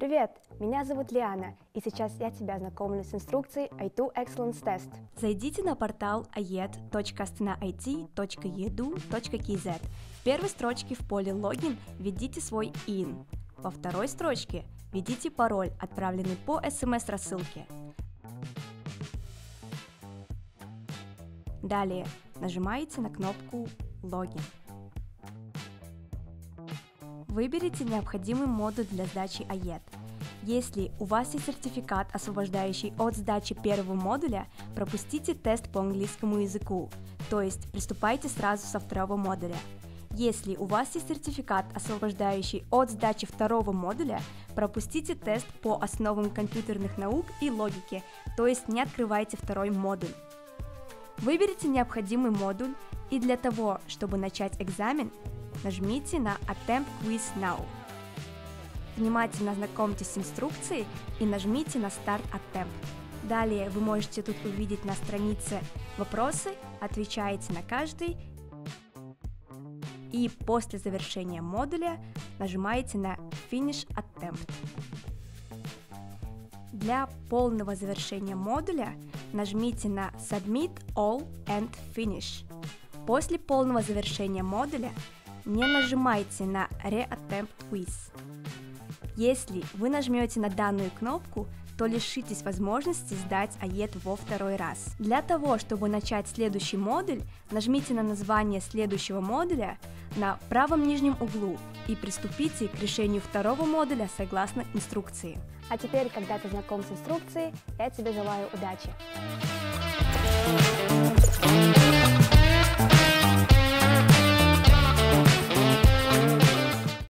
Привет, меня зовут Лиана, и сейчас я тебя знакомлю с инструкцией I2 Excellence Test. Зайдите на портал ayet.astanait.edu.kz. В первой строчке в поле «Логин» введите свой IN. Во второй строчке введите пароль, отправленный по смс-рассылке. Далее нажимаете на кнопку «Логин». Выберите необходимый модуль для сдачи АЕТ. Если у вас есть сертификат, освобождающий от сдачи первого модуля, пропустите тест по английскому языку, то есть приступайте сразу со второго модуля. Если у вас есть сертификат, освобождающий от сдачи второго модуля, пропустите тест по основам компьютерных наук и логики, то есть не открывайте второй модуль. Выберите необходимый модуль и для того, чтобы начать экзамен, нажмите на Attempt Quiz Now. Внимательно ознакомьтесь с инструкцией и нажмите на Start Attempt. Далее вы можете тут увидеть на странице вопросы, отвечаете на каждый и после завершения модуля нажимаете на Finish Attempt. Для полного завершения модуля нажмите на Submit All and Finish. После полного завершения модуля не нажимайте на Reattempt Quiz. Если вы нажмете на данную кнопку, то лишитесь возможности сдать АЕТ во второй раз. Для того, чтобы начать следующий модуль, нажмите на название следующего модуля на правом нижнем углу и приступите к решению второго модуля согласно инструкции. А теперь, когда ты знаком с инструкцией, я тебе желаю удачи.